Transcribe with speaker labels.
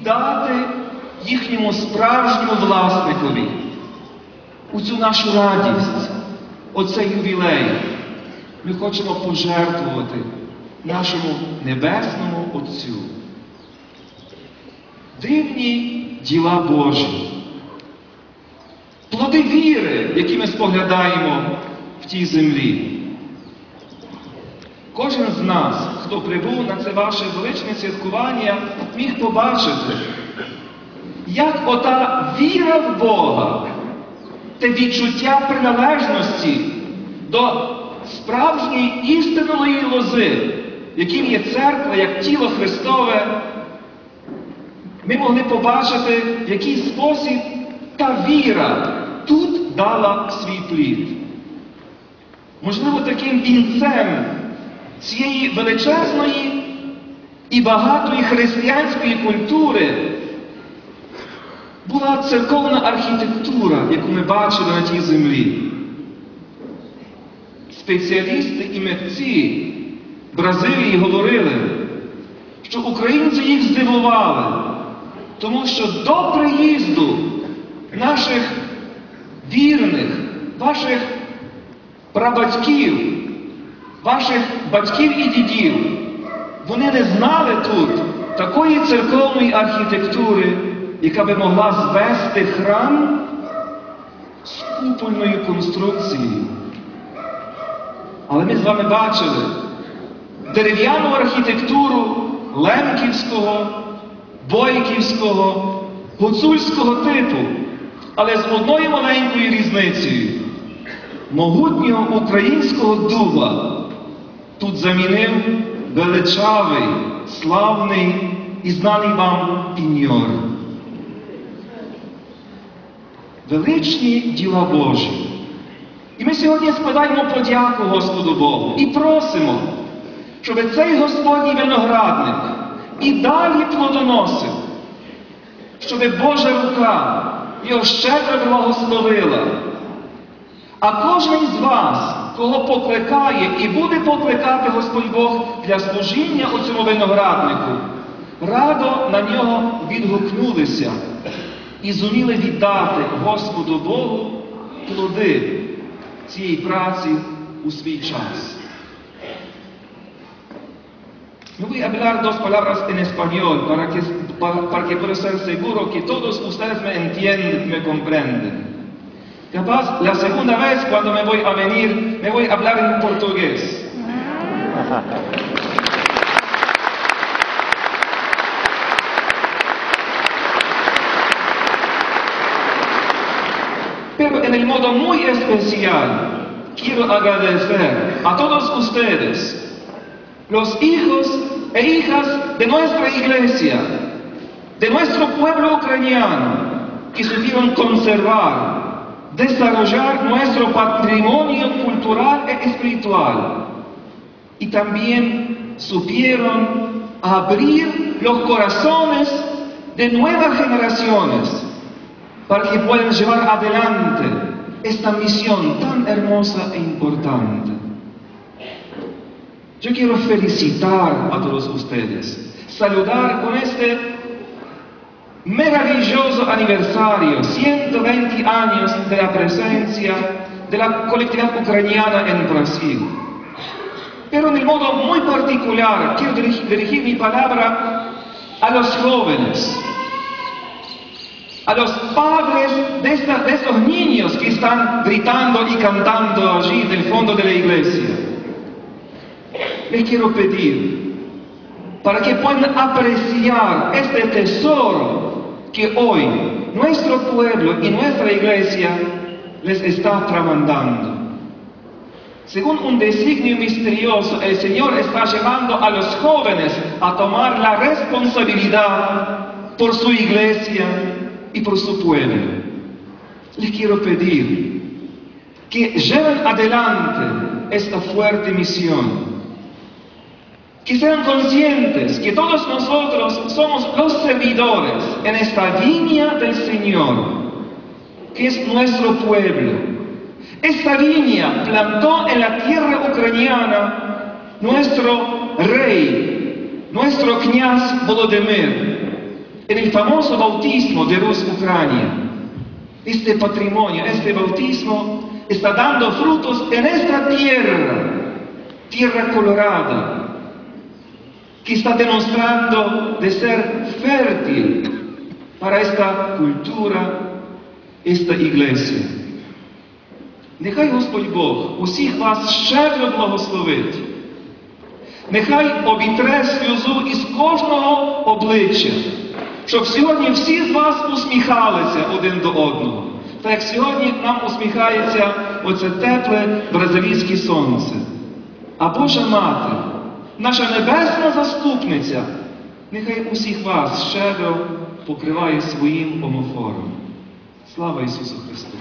Speaker 1: віддати їхньому справжньому власникові у цю нашу радість, оцей ювілей. Ми хочемо пожертвувати нашому небесному Отцю. Дивні діла Божі, плоди віри, які ми споглядаємо в тій землі. Кожен з нас, хто прибув на це ваше величне святкування, міг побачити, як ота віра в Бога, те відчуття приналежності до справжньої істинної лози, яким є церква, як тіло Христове, ми могли побачити, в який спосіб та віра тут дала свій плід. Можливо, таким вінцем цієї величезної і багатої християнської культури була церковна архітектура, яку ми бачили на тій землі. Спеціалісти і митці Бразилії говорили, що українці їх здивували, тому що до приїзду наших вірних, ваших прабатьків, ваших батьків і дідів, вони не знали тут такої церковної архітектури, яка би могла звести храм з купольною конструкцією. Але ми з вами бачили дерев'яну архітектуру Лемківського, Бойківського, гуцульського типу, але з одною маленькою різницею. Могутнього українського дуба тут замінив величавий, славний і знаний вам піньор. Величні діла Божі. І ми сьогодні складаємо подяку Господу Богу і просимо, щоб цей Господній виноградник і далі плодоносив, щоб Божа рука його щедро благословила. А кожен з вас, кого покликає і буде покликати Господь Бог для служіння у цьому винограднику, радо на нього відгукнулися і зуміли віддати Господу Богу плоди цієї праці у свій час. Me voy a hablar dos palabras en español para que, para, para que pueda ser seguro que todos ustedes me entienden me comprenden. Capaz, la segunda vez cuando me voy a venir, me voy a hablar en portugués. Pero en el modo muy especial, quiero agradecer a todos ustedes, los hijos e hijas de nuestra iglesia, de nuestro pueblo ucraniano, que supieron conservar, desarrollar nuestro patrimonio cultural e espiritual. Y también supieron abrir los corazones de nuevas generaciones para que puedan llevar adelante esta misión tan hermosa e importante. Yo quiero felicitar a todos ustedes, saludar con este maravilloso aniversario, 120 años de la presencia de la colectividad ucraniana en Brasil. Pero en el modo muy particular quiero dirigir, mi palabra a los jóvenes, a los padres de, de estos niños que están gritando y cantando allí del fondo de la iglesia. Les quiero pedir para que puedan apreciar este tesoro que hoy nuestro pueblo y nuestra iglesia les está tramandando. Según un designio misterioso, el Señor está llevando a los jóvenes a tomar la responsabilidad por su iglesia y por su pueblo. Les quiero pedir que lleven adelante esta fuerte misión. Que sean conscientes que todos nosotros somos los servidores en esta viña del Señor, que es nuestro pueblo. Esta viña plantó en la tierra ucraniana nuestro rey, nuestro kniaz Volodymyr. en el famoso bautismo de Rus Ucrania. Este patrimonio, este bautismo está dando frutos en esta tierra, tierra colorada, que está demostrando de ser fértil para esta cultura, esta iglesia. Нехай Господь Бог усіх вас щедро благословить. Нехай обітре сльозу із кожного обличчя, щоб сьогодні всі з вас усміхалися один до одного. Так як сьогодні нам усміхається оце тепле бразилійське сонце. А Божа Мати, наша небесна заступниця, нехай усіх вас щедро покриває своїм омофором. Слава Ісусу Христу!